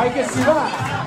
¡Ay, que si va!